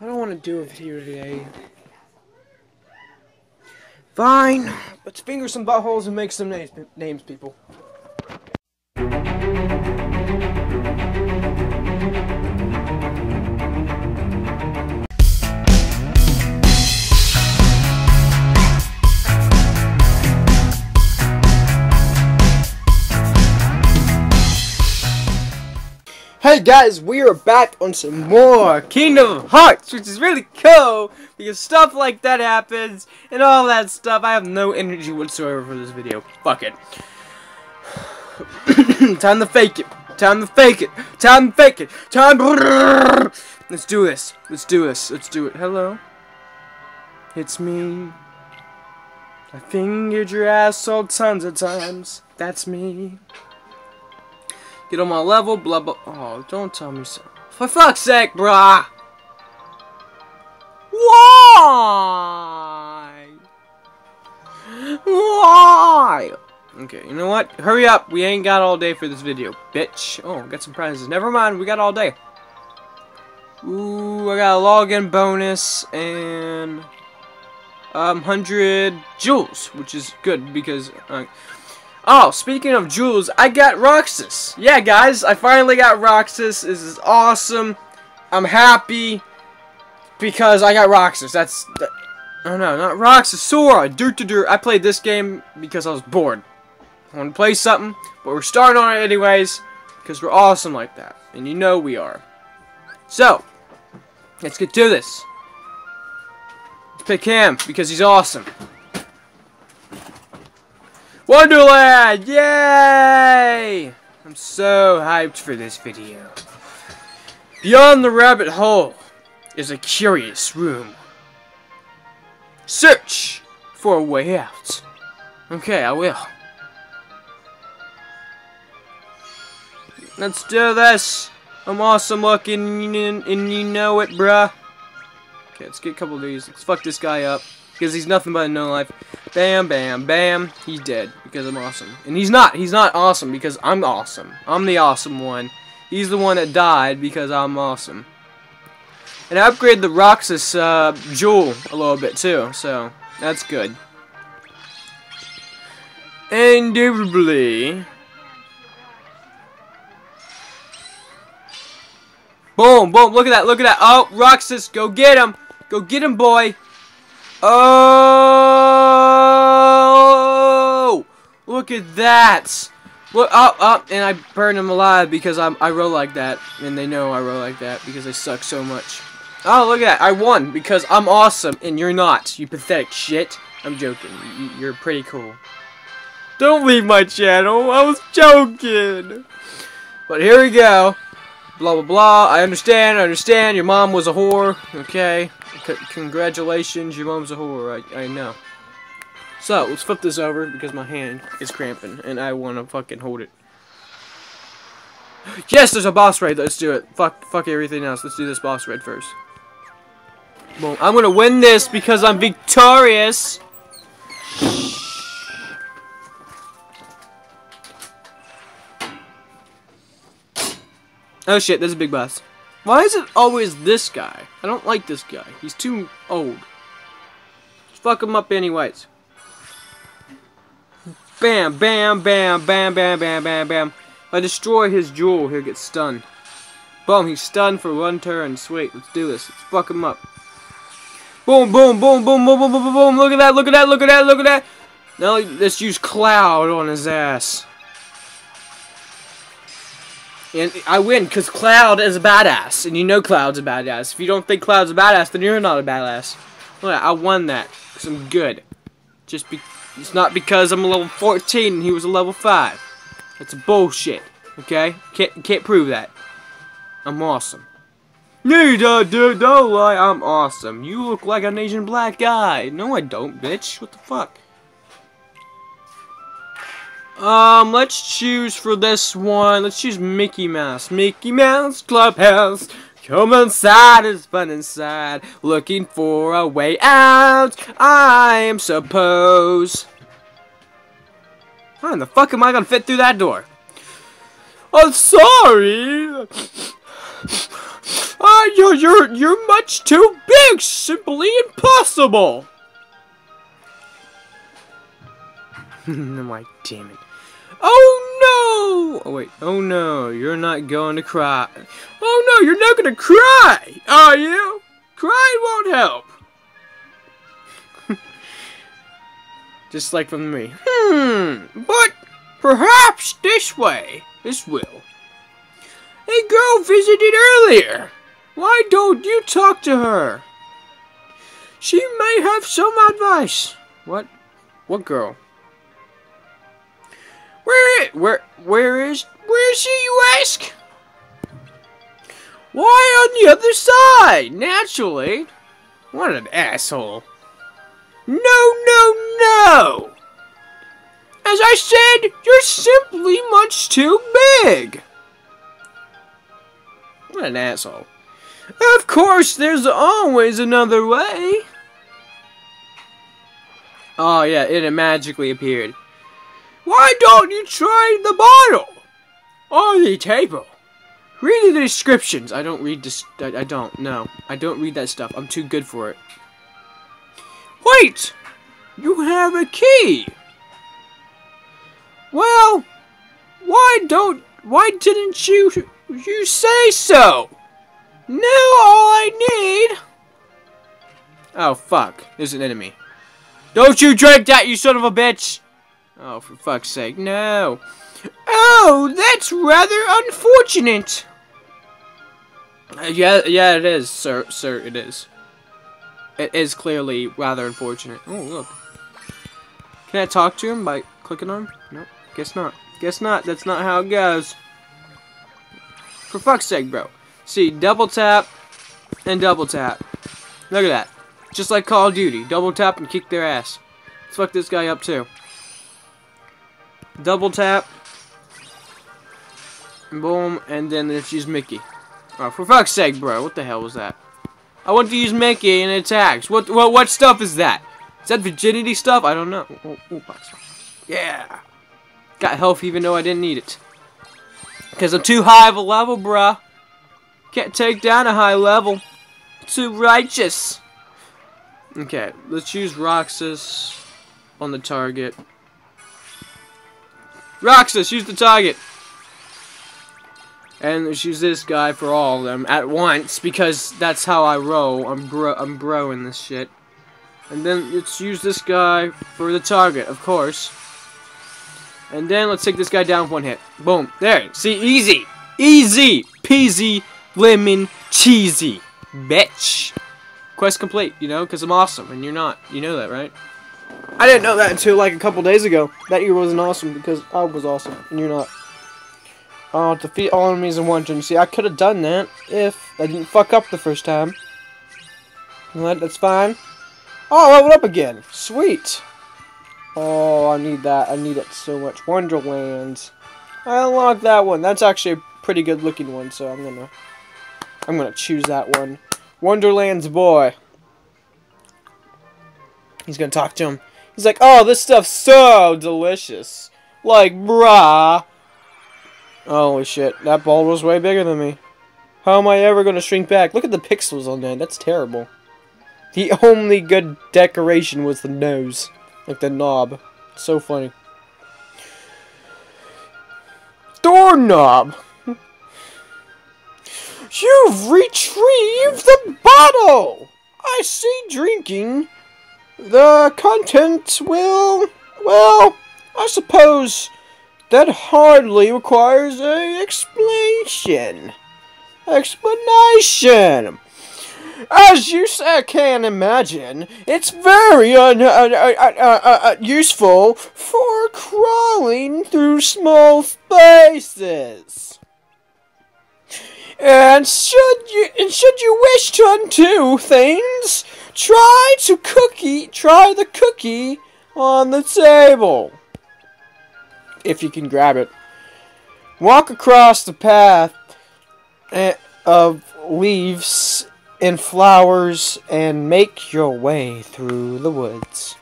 I don't want to do a video today. Fine. Let's finger some buttholes and make some names, names people. Hey guys, we are back on some more Kingdom Hearts, which is really cool because stuff like that happens and all that stuff. I have no energy whatsoever for this video. Fuck it. Time to fake it. Time to fake it. Time to fake it. Time. Let's do this. Let's do this. Let's do it. Hello. It's me. I fingered your ass asshole tons of times. That's me. Get on my level, blah blah. Oh, don't tell me so. For fuck's sake, brah! Why? Why? Okay, you know what? Hurry up. We ain't got all day for this video, bitch. Oh, got some prizes. Never mind. We got all day. Ooh, I got a login bonus and um 100 jewels, which is good because. Uh, Oh, speaking of jewels, I got Roxas. Yeah, guys, I finally got Roxas. This is awesome. I'm happy because I got Roxas. That's... That, oh, no, not Roxas. Sora. Dur, dur, dur. I played this game because I was bored. I want to play something, but we're starting on it anyways because we're awesome like that. And you know we are. So, let's get to this. Let's pick him because he's awesome. Wonderland! Yay! I'm so hyped for this video. Beyond the rabbit hole is a curious room. Search for a way out. Okay, I will. Let's do this. I'm awesome looking and you know it, bruh. Okay, let's get a couple of these. Let's fuck this guy up. Because he's nothing but a no life. Bam, bam, bam. He's dead because I'm awesome. And he's not. He's not awesome because I'm awesome. I'm the awesome one. He's the one that died because I'm awesome. And I upgraded the Roxas uh, Jewel a little bit too, so that's good. Indubitably. Boom, boom, look at that, look at that. Oh, Roxas, go get him. Go get him, boy. Oh! Look at that! Look up, up, and I burn them alive because I'm I roll like that, and they know I roll like that because I suck so much. Oh, look at that! I won because I'm awesome, and you're not. You pathetic shit. I'm joking. You're pretty cool. Don't leave my channel. I was joking. But here we go. Blah blah blah. I understand. I understand. Your mom was a whore. Okay. C congratulations, your mom's a whore, I, I know. So, let's flip this over because my hand is cramping and I want to fucking hold it. Yes, there's a boss raid. Let's do it. Fuck, fuck everything else. Let's do this boss raid first. I'm gonna win this because I'm victorious. Oh shit, there's a big boss. Why is it always this guy? I don't like this guy. He's too old. Let's fuck him up anyways. Bam, bam, bam, bam, bam, bam, bam, bam. I destroy his jewel. He'll get stunned. Boom, he's stunned for one turn. Sweet, let's do this. Let's fuck him up. Boom, boom, boom, boom, boom, boom, boom, boom. Look at that, look at that, look at that, look at that. Now let's use Cloud on his ass. And I win because Cloud is a badass. And you know Cloud's a badass. If you don't think Cloud's a badass, then you're not a badass. Look, I won that because I'm good. Just be it's not because I'm a level 14 and he was a level 5. That's bullshit. Okay? Can't can't prove that. I'm awesome. No, dude, dude, don't lie. I'm awesome. You look like an Asian black guy. No, I don't, bitch. What the fuck? Um, let's choose for this one. Let's choose Mickey Mouse. Mickey Mouse Clubhouse. Come inside, it's fun inside. Looking for a way out, I'm suppose. How in the fuck am I gonna fit through that door? I'm sorry. Why, you're, you're, you're much too big! Simply impossible! I'm like, damn it. Oh no! Oh wait, oh no, you're not going to cry. Oh no, you're not gonna cry! Are you? Crying won't help. Just like from me. Hmm, but perhaps this way. This will. A girl visited earlier. Why don't you talk to her? She may have some advice. What? What girl? Where, where, where is, where is she, you ask? Why on the other side? Naturally. What an asshole. No, no, no! As I said, you're simply much too big. What an asshole. Of course, there's always another way. Oh, yeah, it magically appeared. Why don't you try the bottle? Or the table? Read the descriptions. I don't read this. I, I don't. No. I don't read that stuff. I'm too good for it. Wait! You have a key! Well, why don't... Why didn't you... You say so? Now all I need... Oh, fuck. There's an enemy. Don't you drink that, you son of a bitch! Oh, for fuck's sake, no. Oh, that's rather unfortunate. Uh, yeah, yeah, it is, sir, sir, it is. It is clearly rather unfortunate. Oh, look. Can I talk to him by clicking on him? Nope, guess not. Guess not, that's not how it goes. For fuck's sake, bro. See, double tap and double tap. Look at that. Just like Call of Duty. Double tap and kick their ass. Let's fuck this guy up, too. Double tap. Boom, and then let's use Mickey. Oh, for fuck's sake, bro. What the hell was that? I want to use Mickey and attacks. What, what, what stuff is that? Is that virginity stuff? I don't know. Oh, oh, oh, yeah. Got health even though I didn't need it. Because I'm too high of a level, bruh. Can't take down a high level. Too righteous. Okay, let's use Roxas on the target. Roxas, use the target. And use this guy for all of them at once because that's how I roll. I'm bro I'm broing this shit. And then let's use this guy for the target, of course. And then let's take this guy down with one hit. Boom. There. See, easy. Easy. Peasy. Lemon. Cheesy. Bitch. Quest complete, you know, because I'm awesome, and you're not. You know that, right? I didn't know that until like a couple days ago. That you wasn't awesome because I was awesome, and you're not. Oh, defeat all enemies in one turn. See, I could have done that if I didn't fuck up the first time. That, that's fine. Oh, leveled up again. Sweet. Oh, I need that. I need it so much. Wonderland. I unlocked that one. That's actually a pretty good looking one, so I'm gonna I'm gonna choose that one. Wonderland's boy. He's gonna talk to him. He's like, oh, this stuff's so delicious. Like, brah. Holy shit, that ball was way bigger than me. How am I ever gonna shrink back? Look at the pixels on that. That's terrible. The only good decoration was the nose. Like the knob. So funny. Doorknob! You've retrieved the bottle! I see drinking. The content will... Well, I suppose that hardly requires a explanation. Explanation! As you can imagine, it's very uh, uh, uh, useful for crawling through small spaces. And should you and should you wish to undo things, try to cookie try the cookie on the table. If you can grab it. Walk across the path eh, of leaves and flowers and make your way through the woods.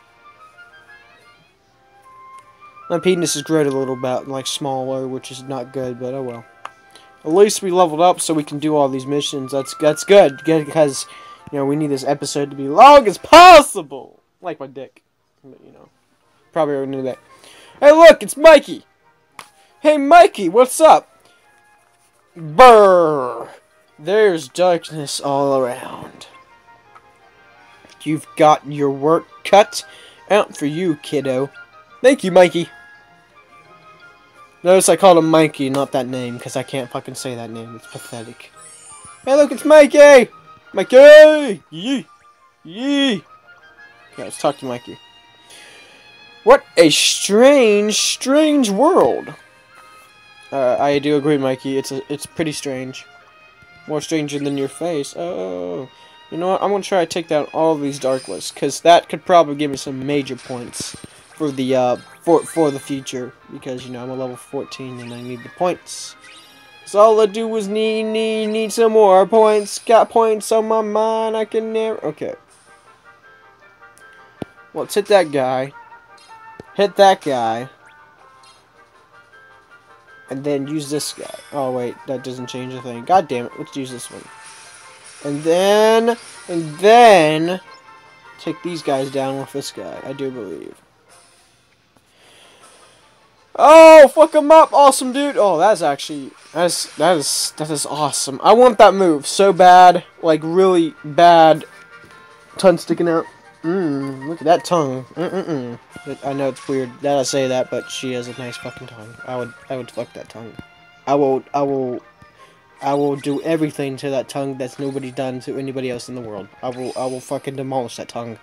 My penis is growing a little bit like smaller, which is not good, but oh well. At least we leveled up so we can do all these missions. That's that's good. Because you know we need this episode to be long as possible. Like my dick. But, you know. Probably already knew that. Hey look, it's Mikey! Hey Mikey, what's up? Brr! There's darkness all around. You've got your work cut out for you, kiddo. Thank you, Mikey. Notice I called him Mikey, not that name, because I can't fucking say that name. It's pathetic. Hey, look, it's Mikey! Mikey! Yee! Yee! Okay, let's talk to Mikey. What a strange, strange world. Uh, I do agree, Mikey. It's a, it's pretty strange. More stranger than your face. Oh, you know what? I'm gonna try to take down all these dark lists, cause that could probably give me some major points for the uh, for for the future because you know I'm a level 14 and I need the points. So all I do is need need need some more points. Got points on my mind. I can never. Okay. Well, let's hit that guy. Hit that guy. And then use this guy. Oh wait, that doesn't change a thing. God damn it. Let's use this one. And then and then take these guys down with this guy. I do believe. Oh, fuck him up, awesome dude. Oh, that's actually that's that is that is awesome. I want that move so bad, like really bad. Tongue sticking out. Mmm, look at that tongue. Mm mm mm. I know it's weird that I say that, but she has a nice fucking tongue. I would I would fuck that tongue. I will I will I will do everything to that tongue that's nobody done to anybody else in the world. I will I will fucking demolish that tongue.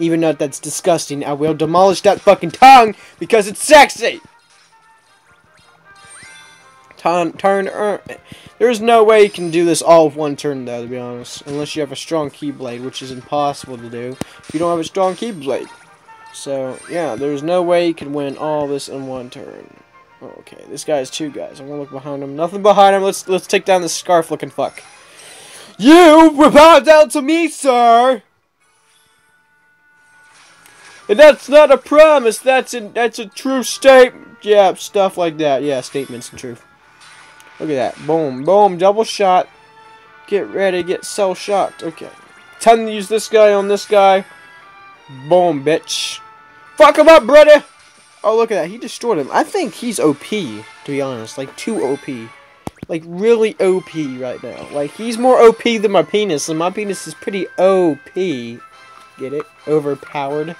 Even though that's disgusting, I will demolish that fucking tongue because it's sexy. Turn, turn, er, There's no way you can do this all with one turn, though, to be honest. Unless you have a strong Keyblade, which is impossible to do if you don't have a strong Keyblade. So, yeah, there's no way you can win all this in one turn. Okay, this guy has two guys. I'm gonna look behind him. Nothing behind him. Let's let's take down this scarf-looking fuck. You bow down to me, sir. And that's not a promise. That's a that's a true statement. Yeah, stuff like that. Yeah, statements and truth. Look at that. Boom, boom, double shot. Get ready, get so shocked. Okay. Time to use this guy on this guy. Boom, bitch. Fuck him up, brother! Oh, look at that. He destroyed him. I think he's OP, to be honest. Like, too OP. Like, really OP right now. Like, he's more OP than my penis, and my penis is pretty OP. Get it? Overpowered.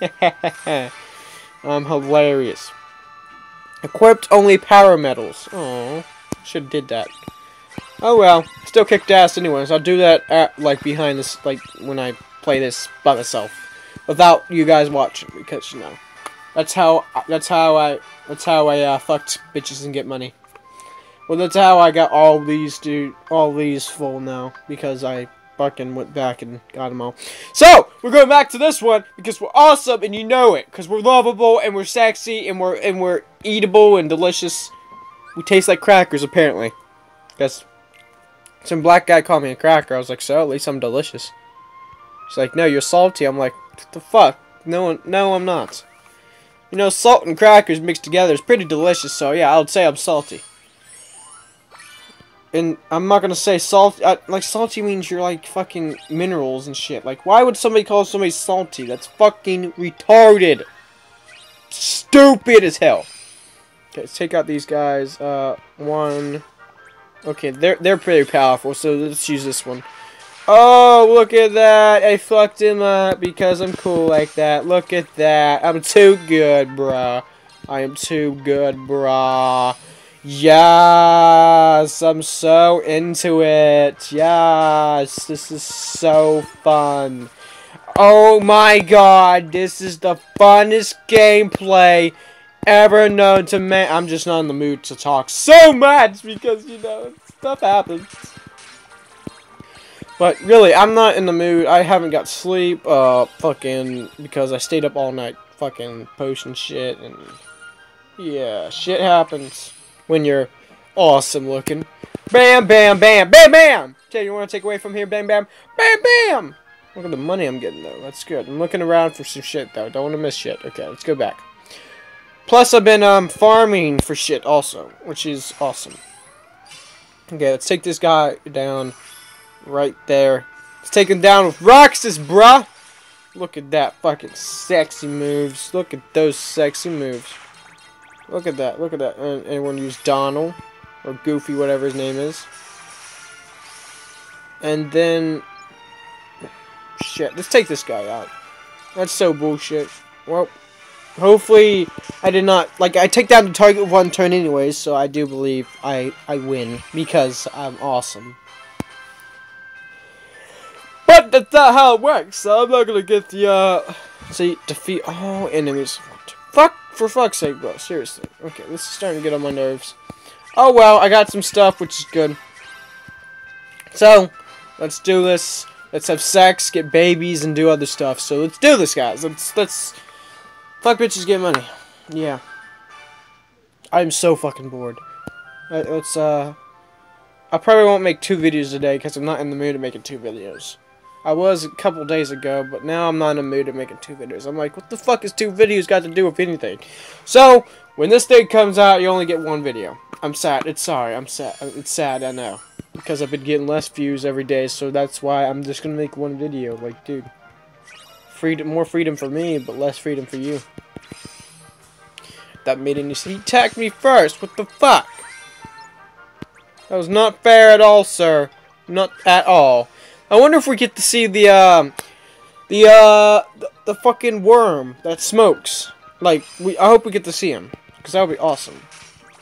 I'm hilarious. Equipped only power medals. Oh. Should have did that. Oh well, still kicked ass anyways. I'll do that at, like behind this, like when I play this by myself, without you guys watching, because you know, that's how that's how I that's how I uh, fucked bitches and get money. Well, that's how I got all these dude, all these full now because I fucking went back and got them all. So we're going back to this one because we're awesome and you know it because we're lovable and we're sexy and we're and we're eatable and delicious. We taste like crackers, apparently. Guess some black guy called me a cracker. I was like, so at least I'm delicious. She's like, no, you're salty. I'm like, what the fuck? No, no, I'm not. You know, salt and crackers mixed together is pretty delicious, so yeah, I would say I'm salty. And I'm not gonna say salty. Uh, like, salty means you're like fucking minerals and shit. Like, why would somebody call somebody salty? That's fucking retarded. Stupid as hell. Okay, let's take out these guys. Uh, one. Okay, they're they're pretty powerful, so let's use this one. Oh, look at that! I fucked him up because I'm cool like that. Look at that! I'm too good, bruh. I am too good, bruh. Yes, I'm so into it. Yes, this is so fun. Oh my god, this is the funnest gameplay ever known to me. I'm just not in the mood to talk so much because, you know, stuff happens. But really, I'm not in the mood. I haven't got sleep, uh, fucking, because I stayed up all night fucking posting shit, and yeah, shit happens when you're awesome looking. Bam, bam, bam, bam, bam! Okay, you want to take away from here? Bam, bam, bam, bam! Look at the money I'm getting, though. That's good. I'm looking around for some shit, though. Don't want to miss shit. Okay, let's go back. Plus, I've been um, farming for shit also, which is awesome. Okay, let's take this guy down right there. Let's take him down with Roxas, bruh! Look at that fucking sexy moves. Look at those sexy moves. Look at that. Look at that. And anyone use Donald or Goofy, whatever his name is. And then shit. Let's take this guy out. That's so bullshit. Well, hopefully I did not like I take down the target one turn anyways, so I do believe I I win because I'm awesome. But that's not how it works, so I'm not gonna get the uh see defeat all enemies. Fuck for fuck's sake, bro. Seriously. Okay, this is starting to get on my nerves. Oh well, I got some stuff which is good. So, let's do this. Let's have sex, get babies, and do other stuff. So let's do this, guys. Let's let's fuck bitches, get money. Yeah. I'm so fucking bored. Let's uh. I probably won't make two videos today because I'm not in the mood of making two videos. I was a couple days ago, but now I'm not in the mood of making two videos. I'm like, what the fuck is two videos got to do with anything? So, when this thing comes out, you only get one video. I'm sad. It's sorry. I'm sad. It's sad, I know because I've been getting less views every day, so that's why I'm just gonna make one video. Like, dude, freedom, more freedom for me, but less freedom for you. That made any sense. He attacked me first. What the fuck? That was not fair at all, sir. Not at all. I wonder if we get to see the um, the uh, the, the fucking worm that smokes. Like, we. I hope we get to see him, because that would be awesome.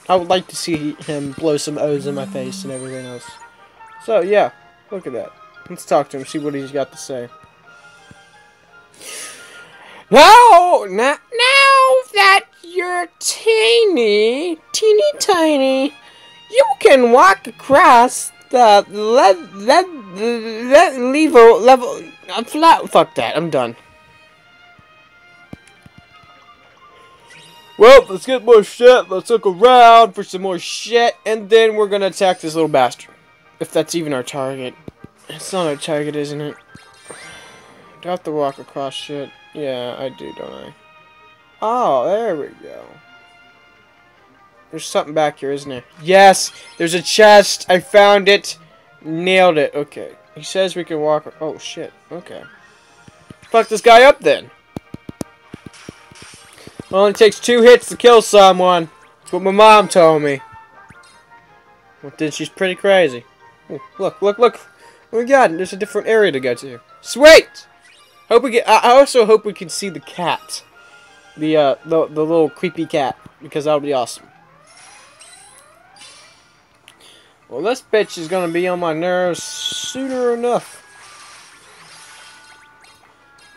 I would like to see him blow some O's in my face and everything else. So, yeah. Look at that. Let's talk to him, see what he's got to say. Now, now, now that you're teeny, teeny tiny, you can walk across the level, level, level, I'm flat, fuck that, I'm done. Well, let's get more shit. Let's look around for some more shit. And then we're going to attack this little bastard. If that's even our target. It's not our target, isn't it? Do I have to walk across shit? Yeah, I do, don't I? Oh, there we go. There's something back here, isn't there? Yes! There's a chest! I found it! Nailed it. Okay. He says we can walk... Oh, shit. Okay. Fuck this guy up, then. It only takes two hits to kill someone. That's what my mom told me. Well, then she's pretty crazy. Ooh, look, look, look. Oh my god, there's a different area to go to. Sweet! Hope we get. I also hope we can see the cat. The, uh, the, the little creepy cat. Because that would be awesome. Well, this bitch is gonna be on my nerves sooner enough.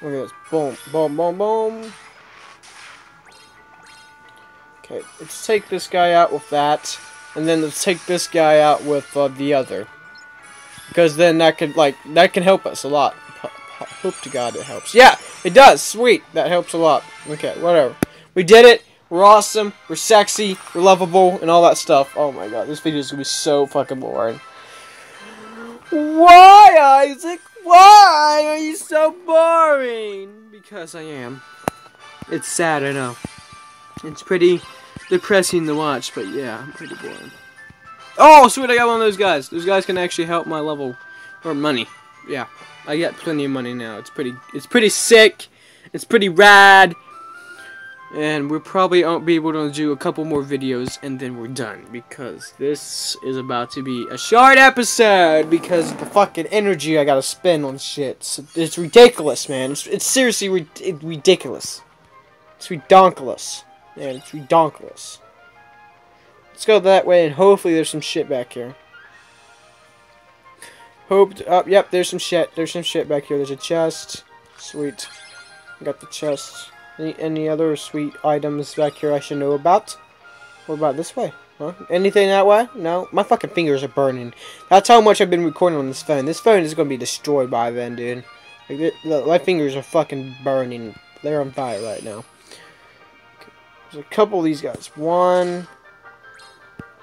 Look at this. Boom, boom, boom, boom. Okay, let's take this guy out with that, and then let's take this guy out with uh, the other. Because then that could, like, that can help us a lot. Hope to God it helps. Yeah, it does. Sweet. That helps a lot. Okay, whatever. We did it. We're awesome. We're sexy. We're lovable. And all that stuff. Oh my god, this video is going to be so fucking boring. Why, Isaac? Why are you so boring? Because I am. It's sad, I know. It's pretty depressing to watch, but yeah, I'm pretty boring. Oh, sweet, I got one of those guys. Those guys can actually help my level, or money. Yeah, I got plenty of money now. It's pretty, it's pretty sick. It's pretty rad. And we probably be able to do a couple more videos, and then we're done. Because this is about to be a short episode, because the fucking energy I gotta spend on shit. It's, it's ridiculous, man. It's, it's seriously ri ridiculous. It's redonkulous. Yeah, it's redonkulous. Let's go that way, and hopefully there's some shit back here. Hope. Oh, yep, there's some shit. There's some shit back here. There's a chest. Sweet. Got the chest. Any, any other sweet items back here I should know about? What about this way? Huh? Anything that way? No? My fucking fingers are burning. That's how much I've been recording on this phone. This phone is going to be destroyed by then, dude. Like, my fingers are fucking burning. They're on fire right now. There's a couple of these guys. One,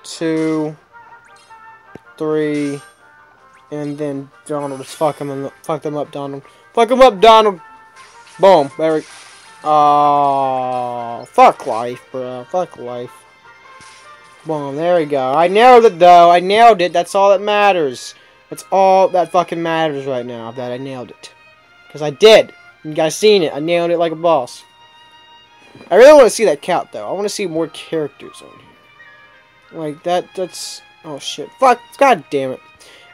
two, three, and then Donald. Just fuck him, fuck them up, Donald. Fuck him up, Donald. Boom. There we. Oh, fuck life, bro. Fuck life. Boom, there we go. I nailed it, though. I nailed it. That's all that matters. That's all that fucking matters right now, that I nailed it. Because I did. You guys seen it. I nailed it like a boss. I really want to see that count, though. I want to see more characters on here. Like, that, that's... Oh, shit. Fuck. God damn it.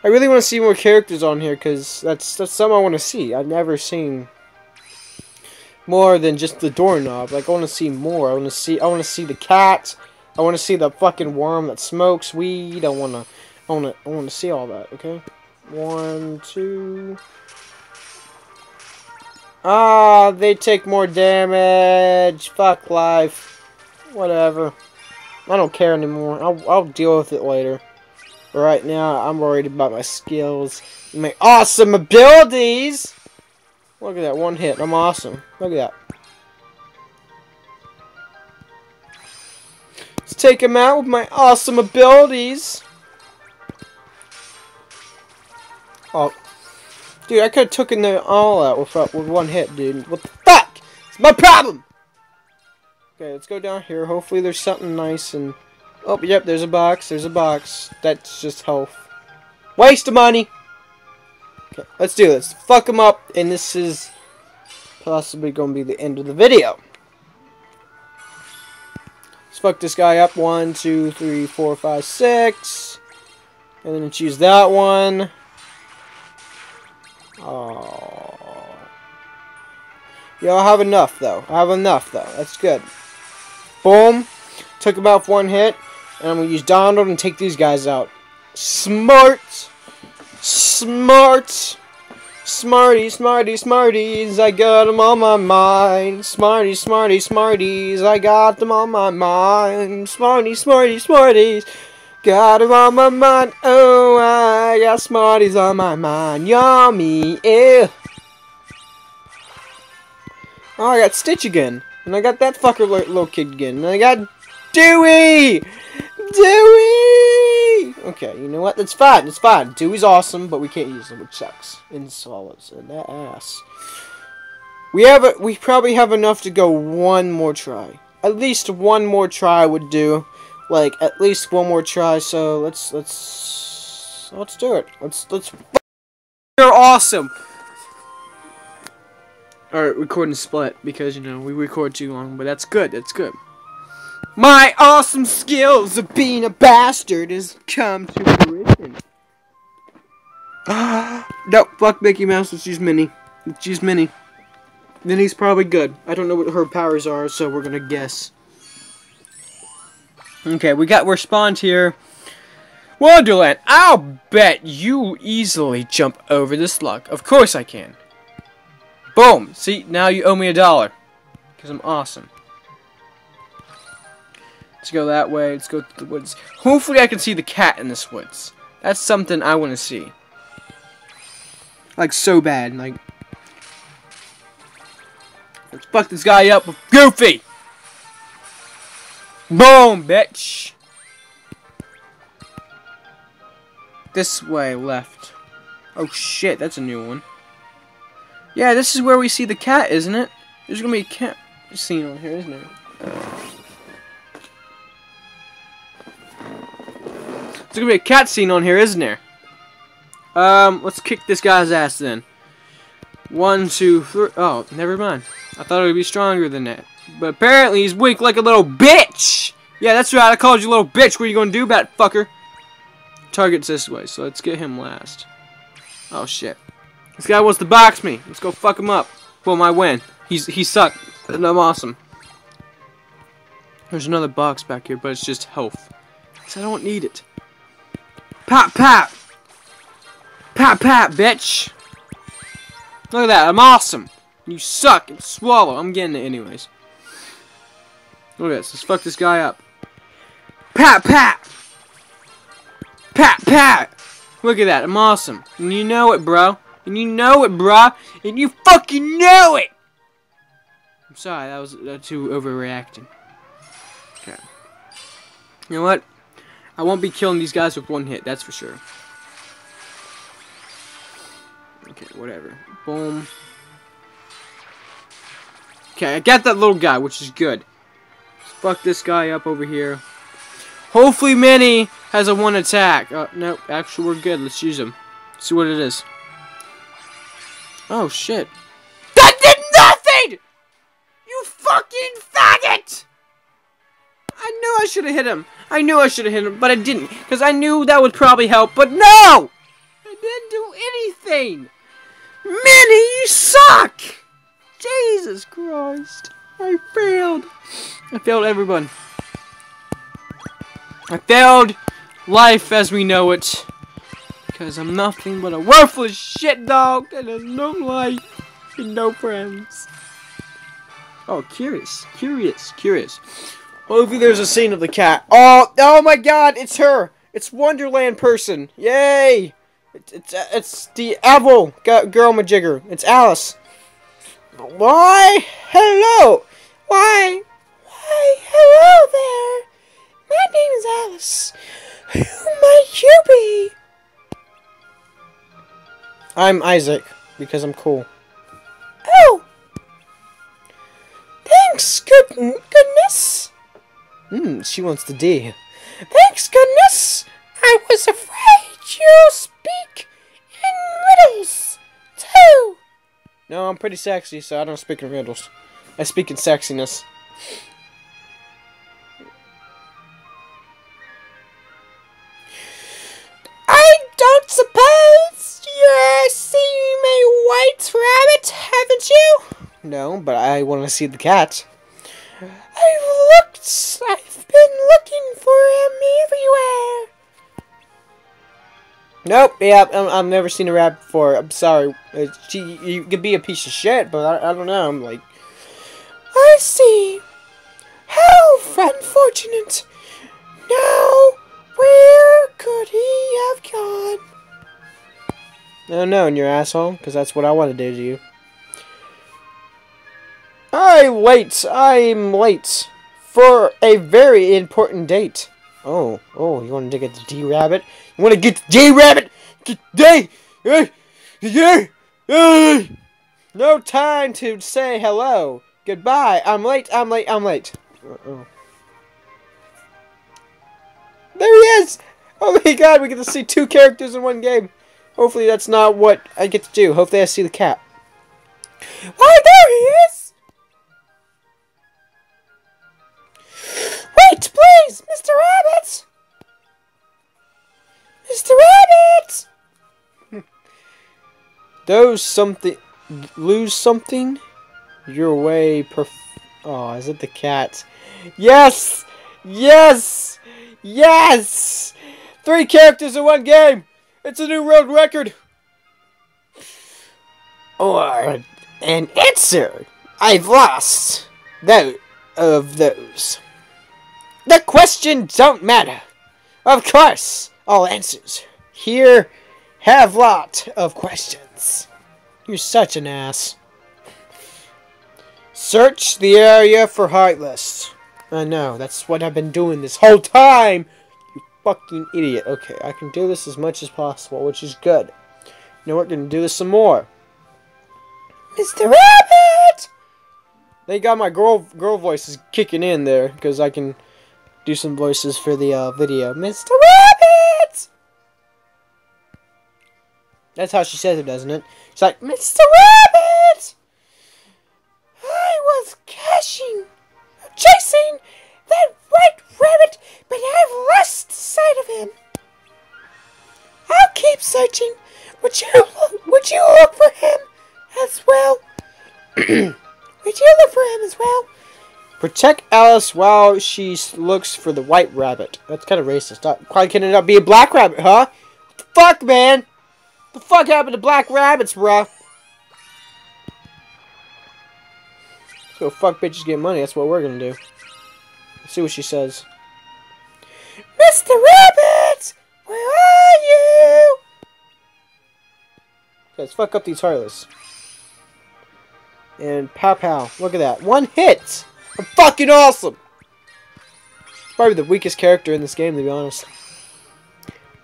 I really want to see more characters on here, because that's, that's something I want to see. I've never seen more than just the doorknob. Like, I want to see more. I want to see, I want to see the cat. I want to see the fucking worm that smokes weed. I want to, I want to, I want to see all that, okay? One, two... Ah, they take more damage. Fuck life. Whatever. I don't care anymore. I'll, I'll deal with it later. Right now, I'm worried about my skills. My awesome abilities! Look at that, one hit. I'm awesome. Look at that. Let's take him out with my awesome abilities. Oh, Dude, I could have taken them all out with, uh, with one hit, dude. What the fuck? It's my problem! Okay, let's go down here. Hopefully there's something nice and... Oh, yep, there's a box. There's a box. That's just health. Waste of money! Okay, let's do this. Fuck them up, and this is possibly going to be the end of the video. Let's fuck this guy up. One, two, three, four, five, six. And then choose that one. Oh. Yeah, I have enough, though. I have enough, though. That's good. Boom. Took him out one hit. And I'm going to use Donald and take these guys out. Smart. Smart. Smarty, smarty, smarties, I got them on my mind. Smarty, smarty, smarties, I got them on my mind. Smarty, smarty, smarties. Got him on my mind. Oh, I got Smarties on my mind. Yummy. Ew. Oh, I got Stitch again. And I got that fucker little kid again. And I got Dewey! Dewey! Okay, you know what? That's fine. It's fine. Dewey's awesome, but we can't use him, which sucks. In solids. And that ass. We have a, we probably have enough to go one more try. At least one more try would do like at least one more try. So let's let's let's do it. Let's let's. You're awesome. Alright, recording split because you know we record too long, but that's good. That's good. My awesome skills of being a bastard has come to fruition. Ah, no, fuck Mickey Mouse. Let's use Minnie. Let's use Minnie. Minnie's probably good. I don't know what her powers are, so we're gonna guess. Okay, we got response here. Wonderland, I'll bet you easily jump over this log. Of course I can. Boom. See, now you owe me a dollar. Because I'm awesome. Let's go that way. Let's go to the woods. Hopefully I can see the cat in this woods. That's something I want to see. Like, so bad. Like, let's fuck this guy up with Goofy! Boom, bitch! This way, left. Oh shit, that's a new one. Yeah, this is where we see the cat, isn't it? There's gonna be a cat scene on here, isn't there? There's gonna be a cat scene on here, isn't there? Um, let's kick this guy's ass then. One, two, three. Oh, never mind. I thought it would be stronger than that. But apparently he's weak like a little bitch. Yeah, that's right. I called you a little bitch. What are you to do about it, fucker? Target's this way, so let's get him last. Oh, shit. This guy wants to box me. Let's go fuck him up. Well, my win. He's He sucked. And I'm awesome. There's another box back here, but it's just health. Because I don't need it. Pop, pop. Pop, pop, bitch. Look at that. I'm awesome. You suck. And swallow. I'm getting it anyways. Look at this. Let's fuck this guy up. Pat, pat! Pat, pat! Look at that. I'm awesome. And you know it, bro. And you know it, bro. And you fucking know it! I'm sorry. That was uh, too overreacting. Okay. You know what? I won't be killing these guys with one hit. That's for sure. Okay, whatever. Boom. Okay, I got that little guy, which is good. Let's Fuck this guy up over here. Hopefully Minnie has a one attack. Uh, no, actually we're good. Let's use him. See what it is. Oh shit. That did nothing! You fucking faggot! I knew I should have hit him. I knew I should have hit him, but I didn't. Because I knew that would probably help, but no! I didn't do anything! Minnie, you suck! Jesus Christ. I failed. I failed everyone. I failed life as we know it. Because I'm nothing but a worthless shit dog that has no life and no friends. Oh, curious, curious, curious. Hopefully there's a scene of the cat. Oh, oh my god, it's her. It's Wonderland person. Yay! It's it's, it's the Evil girl majigger. It's Alice. Why? Hello. Why? Why? Hello there. My name is Alice. Who might you be? I'm Isaac because I'm cool. Oh. Thanks, good goodness. Hmm, she wants the D. Thanks, goodness! I was afraid you'll speak in riddles, too! No, I'm pretty sexy, so I don't speak in riddles. I speak in sexiness. I don't suppose you're seeing my white rabbit, haven't you? No, but I want to see the cat. I've looked. I've everywhere. Nope. Yeah, I've never seen a rabbit before. I'm sorry. Uh, she, you could be a piece of shit, but I, I don't know. I'm like. I see. How unfortunate. Now, where could he have gone? No, no, and your asshole, because that's what I want to do to you. I'm late. I'm late for a very important date. Oh, oh, you want to get the D rabbit? You want to get the D rabbit? Get D. No time to say hello. Goodbye. I'm late. I'm late. I'm late. Uh -oh. There he is. Oh my god, we get to see two characters in one game. Hopefully that's not what I get to do. Hopefully I see the cat. Why, there he is! Wait, please, Mr. Those something... Lose something? Your way perf... Oh, is it the cat? Yes! Yes! Yes! Three characters in one game! It's a new world record! Or an answer! I've lost! That of those. The questions don't matter. Of course, all answers here have lot of questions. You're such an ass. Search the area for Heartless. I know, that's what I've been doing this whole time. You fucking idiot. Okay, I can do this as much as possible, which is good. What, we're gonna do this some more. Mr. Rabbit! They got my girl girl voices kicking in there, because I can do some voices for the uh, video. Mr. Rabbit! That's how she says it, doesn't it? She's like, Mr. Rabbit! I was catching, chasing that white rabbit, but I've lost sight of him. I'll keep searching. Would you, would you look for him as well? would you look for him as well? Protect Alice while she looks for the white rabbit. That's kind of racist. Uh, why can it not be a black rabbit, huh? Fuck, man? The fuck happened to black rabbits, bruh? So fuck bitches get money. That's what we're gonna do. Let's see what she says. Mr. Rabbit! Where are you? Let's fuck up these Heartless. And pow pow. Look at that. One hit! I'm fucking awesome! Probably the weakest character in this game, to be honest.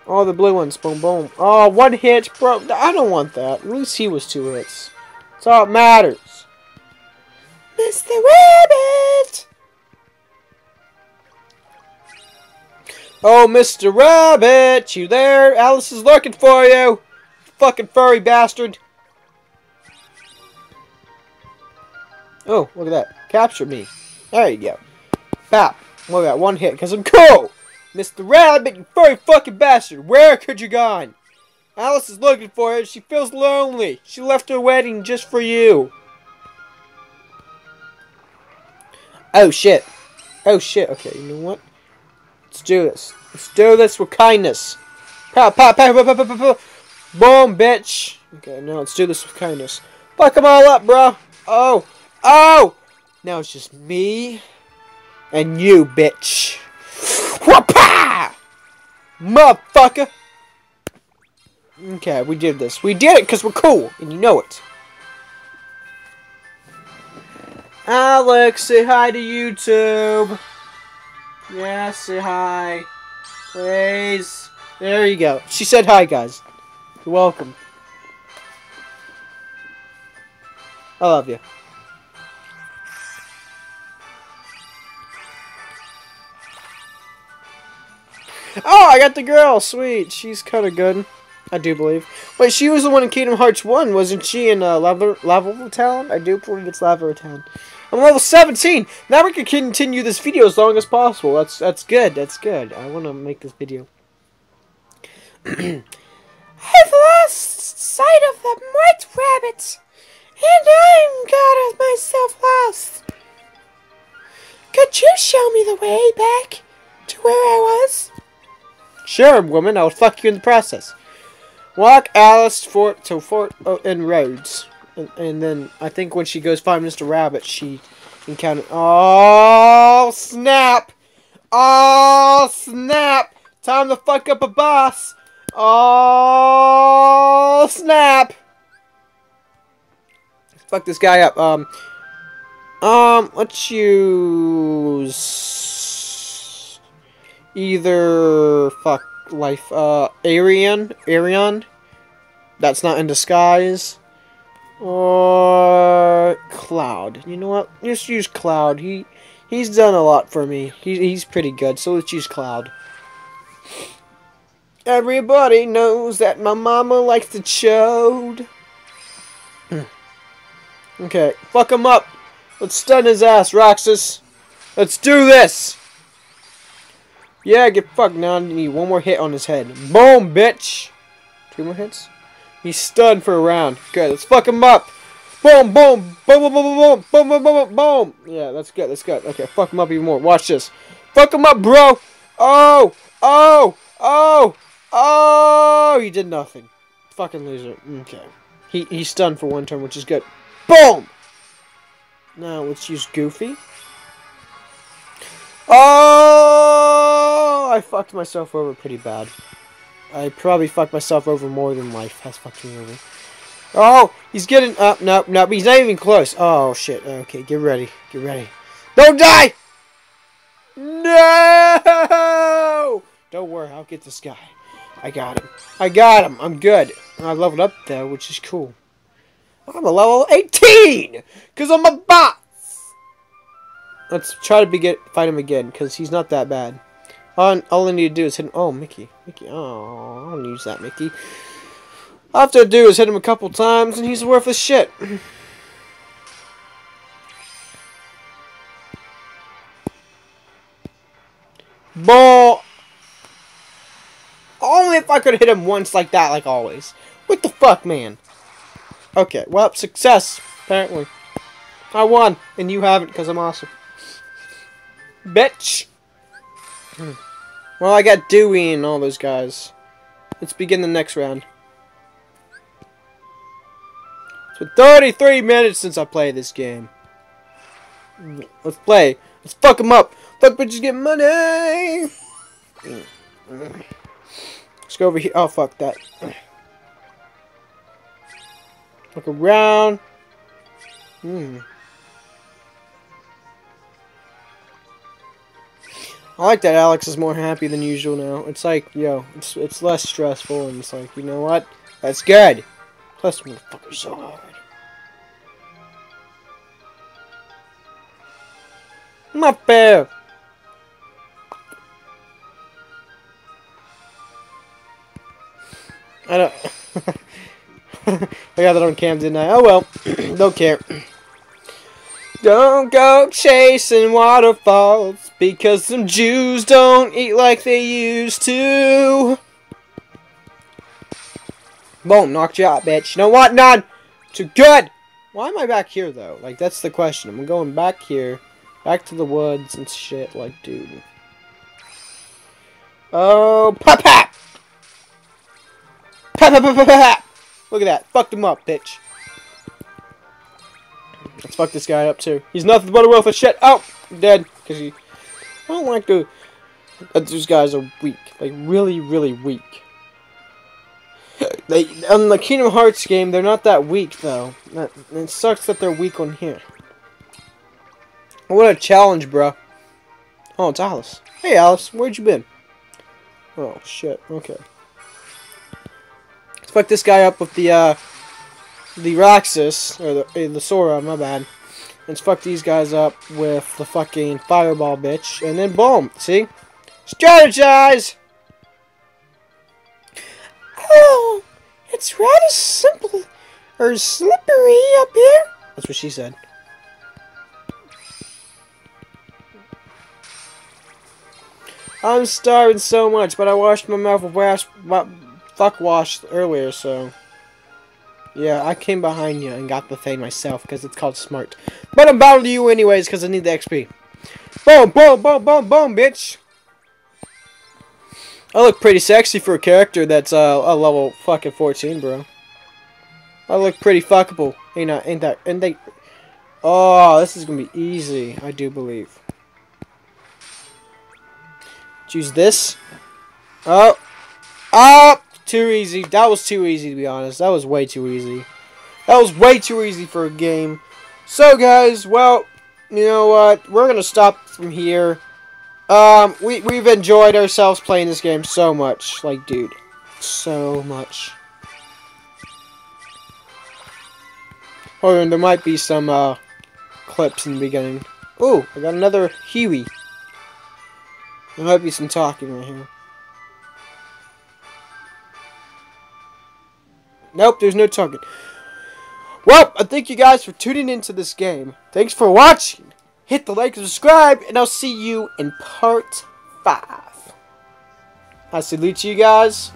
Oh, the blue ones. Boom, boom. Oh, one hit, bro. I don't want that. At least he was two hits. That's all that matters. Mr. Rabbit! Oh, Mr. Rabbit, you there? Alice is looking for you. Fucking furry bastard. Oh, look at that. Capture me. There you go. Bap. Look at that. One hit, because I'm cool. Mr. Rabbit, you furry fucking bastard. Where could you gone? Alice is looking for you. She feels lonely. She left her wedding just for you. Oh, shit. Oh, shit. Okay, you know what? Let's do this. Let's do this with kindness. Pow, pow, pow, pow, pow, pow, pow, pow. Boom, bitch. Okay, now let's do this with kindness. Fuck them all up, bro. Oh. Oh! Now it's just me and you, bitch. Whoopah! Motherfucker! Okay, we did this. We did it because we're cool, and you know it. Alex, say hi to YouTube. Yeah, say hi. Please. There you go. She said hi, guys. You're welcome. I love you. Oh, I got the girl. Sweet. She's kind of good. I do believe. Wait, she was the one in Kingdom Hearts 1, wasn't she, in uh, Lava, Lava Town? I do believe it's Lava Town. I'm level 17! Now we can continue this video as long as possible. That's that's good. That's good. I want to make this video. I've lost sight of the white rabbit, and I'm got myself lost. Could you show me the way back to where I was? Sure, woman. I'll fuck you in the process. Walk Alice Fort to Fort oh, and Rhodes. And, and, then I think when she goes find Mr. Rabbit, she encounter. Oh, snap! Oh, snap! Time to fuck up a boss! Oh, snap! Fuck this guy up. Um, um, let's use either fuck life. Uh, Arian, Arian. That's not in disguise. Or Cloud. You know what? Just use Cloud. He he's done a lot for me. He, he's pretty good. So let's use Cloud. Everybody knows that my mama likes the chode. okay, fuck him up. Let's stun his ass, Roxas. Let's do this. Yeah, get fucked now. I need one more hit on his head. Boom, bitch. Two more hits. He's stunned for a round. Good. Let's fuck him up. Boom, boom, boom, boom, boom, boom, boom, boom, boom, boom. Yeah, that's good. That's good. Okay, fuck him up even more. Watch this. Fuck him up, bro. Oh, oh, oh, oh. He did nothing. Fucking loser. Okay. He he's stunned for one turn, which is good. Boom. Now let's use Goofy. Oh, I fucked myself over pretty bad. I probably fucked myself over more than life has fucked me over. Oh, he's getting up. No, no, he's not even close. Oh, shit. Okay, get ready. Get ready. Don't die! No! Don't worry, I'll get this guy. I got him. I got him. I'm good. I leveled up, though, which is cool. I'm a level 18! Because I'm a boss! Let's try to get fight him again, because he's not that bad. All, all I need to do is hit him. Oh, Mickey. Mickey. Oh, I don't use that, Mickey. All I have to do is hit him a couple times, and he's worthless shit. Ball. Only if I could hit him once like that, like always. What the fuck, man? Okay, well, success, apparently. I won, and you haven't, because I'm awesome. Bitch! Well, I got Dewey and all those guys. Let's begin the next round. It's been 33 minutes since I played this game. Let's play. Let's fuck them up. Fuck bitches get money! Let's go over here. Oh, fuck that. Look around. Hmm. I like that Alex is more happy than usual now. It's like, yo, it's it's less stressful, and it's like, you know what? That's good. Plus, motherfucker's so hard. My fair. I don't. I got that on cam, didn't I? Oh well, don't care. Don't go chasing waterfalls because some Jews don't eat like they used to. Boom, knocked you out, bitch. You know what? None. Too good. Why am I back here, though? Like, that's the question. I'm going back here. Back to the woods and shit. Like, dude. Oh! Pop, pop, pop, pop, pop! Look at that. Fucked him up, bitch. Let's fuck this guy up, too. He's nothing but a of shit. Oh! Dead. Because he... I don't like to... These guys are weak. Like, really, really weak. They on the Kingdom Hearts game, they're not that weak though. That, it sucks that they're weak on here. What a challenge, bro. Oh, it's Alice. Hey, Alice, where'd you been? Oh shit. Okay. Let's fuck this guy up with the uh, the Roxas or the uh, the Sora. My bad. Let's fuck these guys up with the fucking fireball bitch, and then boom. See? Strategize. Oh, it's rather simple or slippery up here. That's what she said. I'm starving so much, but I washed my mouth with wash, fuck wash earlier, so... Yeah, I came behind you and got the thing myself, because it's called smart. But I'm bound to you anyways, because I need the XP. Boom, boom, boom, boom, boom, bitch! I look pretty sexy for a character that's uh, a level fucking 14, bro. I look pretty fuckable. Ain't that, ain't that, and they... Oh, this is gonna be easy, I do believe. Choose this. Oh. Oh! Too easy. That was too easy, to be honest. That was way too easy. That was way too easy for a game. So, guys, well, you know what? We're gonna stop from here. Um, we, we've enjoyed ourselves playing this game so much. Like, dude, so much. Oh, and there might be some, uh, clips in the beginning. Oh, I got another Huey. There might be some talking right here. Nope, there's no talking. Well, I thank you guys for tuning into this game. Thanks for watching hit the like and subscribe, and I'll see you in part 5. I salute you guys.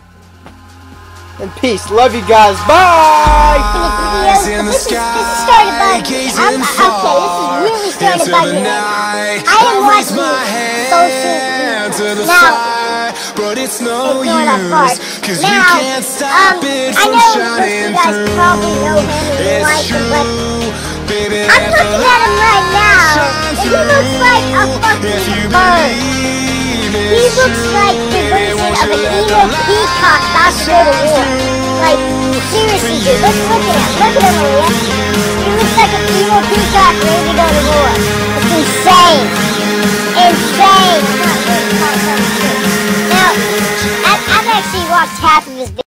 And peace. Love you guys. Bye! Eyes in the sky, gazing far into the night. I raise my hand to the fire, but it's no use, cause you can't stop um, it from shining through. It's true, baby. I'm looking at him right now. He looks like a fucking bird. He looks like the version of an evil peacock about to go to war. Like, seriously, dude, let's look at him. Look at him, Maria. He looks like an evil peacock ready to go to war. It's insane. Insane he watched half of his.